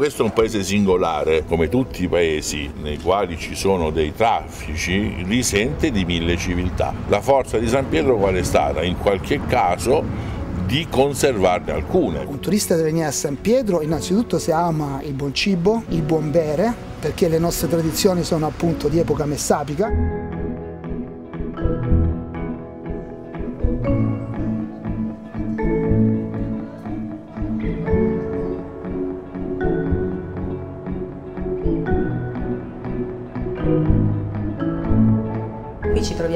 questo è un paese singolare, come tutti i paesi nei quali ci sono dei traffici, risente di mille civiltà. La forza di San Pietro qual è stata? In qualche caso di conservarne alcune. Un turista deve venire a San Pietro innanzitutto se ama il buon cibo, il buon bere, perché le nostre tradizioni sono appunto di epoca messapica.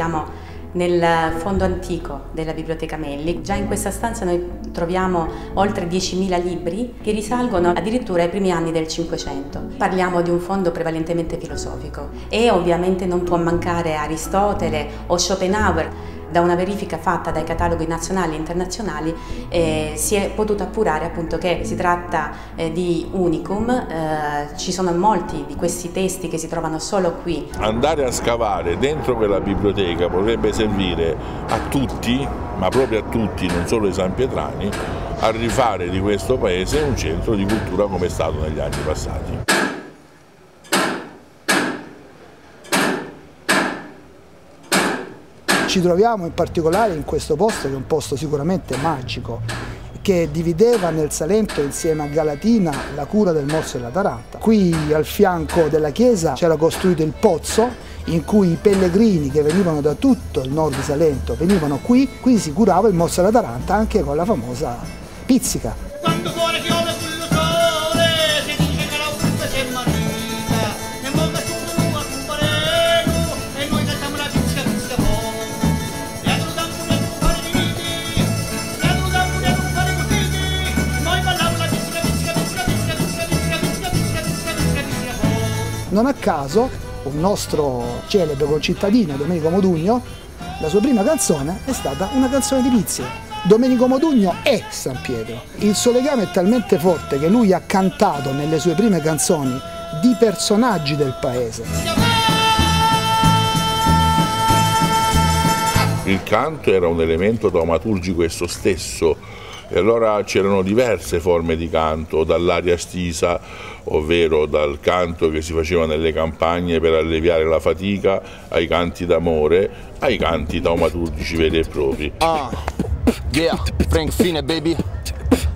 Troviamo nel fondo antico della Biblioteca Melli. Già in questa stanza noi troviamo oltre 10.000 libri che risalgono addirittura ai primi anni del Cinquecento. Parliamo di un fondo prevalentemente filosofico e ovviamente non può mancare Aristotele o Schopenhauer da una verifica fatta dai cataloghi nazionali e internazionali eh, si è potuto appurare appunto che si tratta eh, di unicum, eh, ci sono molti di questi testi che si trovano solo qui. Andare a scavare dentro quella biblioteca potrebbe servire a tutti, ma proprio a tutti, non solo ai San Pietrani, a rifare di questo paese un centro di cultura come è stato negli anni passati. Ci troviamo in particolare in questo posto che è un posto sicuramente magico che divideva nel Salento insieme a Galatina la cura del morso e la taranta. Qui al fianco della chiesa c'era costruito il pozzo in cui i pellegrini che venivano da tutto il nord di Salento venivano qui, qui si curava il morso e la taranta anche con la famosa pizzica. Non a caso un nostro celebre concittadino, Domenico Modugno, la sua prima canzone è stata una canzone di Pizzi. Domenico Modugno è San Pietro. Il suo legame è talmente forte che lui ha cantato nelle sue prime canzoni di personaggi del paese. Il canto era un elemento drammaturgico esso stesso e allora c'erano diverse forme di canto, dall'aria stisa, ovvero dal canto che si faceva nelle campagne per alleviare la fatica, ai canti d'amore, ai canti taumaturgici veri e propri. Ah, yeah, Frank Fine baby.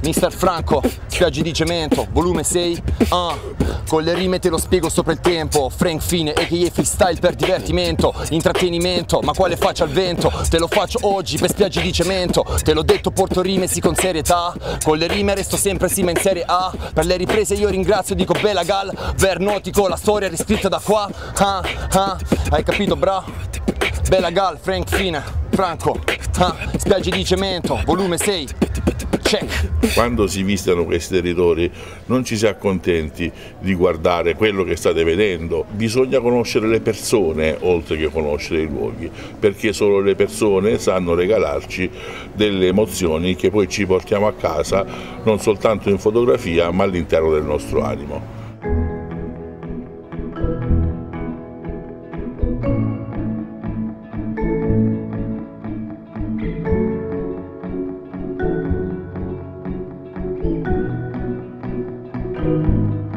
Mister Franco, spiagge di cemento, volume 6, uh, con le rime te lo spiego sopra il tempo, Frank Fine, a.k.a. freestyle per divertimento, intrattenimento, ma quale faccia al vento, te lo faccio oggi per spiagge di cemento, te l'ho detto porto rime sì con serietà, con le rime resto sempre sì ma in serie A, per le riprese io ringrazio dico bella gal, vernotico la storia riscritta da qua, ah, ah, hai capito bra? Bella gal, Frank Fine, Franco, ah, spiagge di cemento, volume 6, check. Quando si visitano questi territori non ci si accontenti di guardare quello che state vedendo, bisogna conoscere le persone oltre che conoscere i luoghi, perché solo le persone sanno regalarci delle emozioni che poi ci portiamo a casa non soltanto in fotografia ma all'interno del nostro animo. Música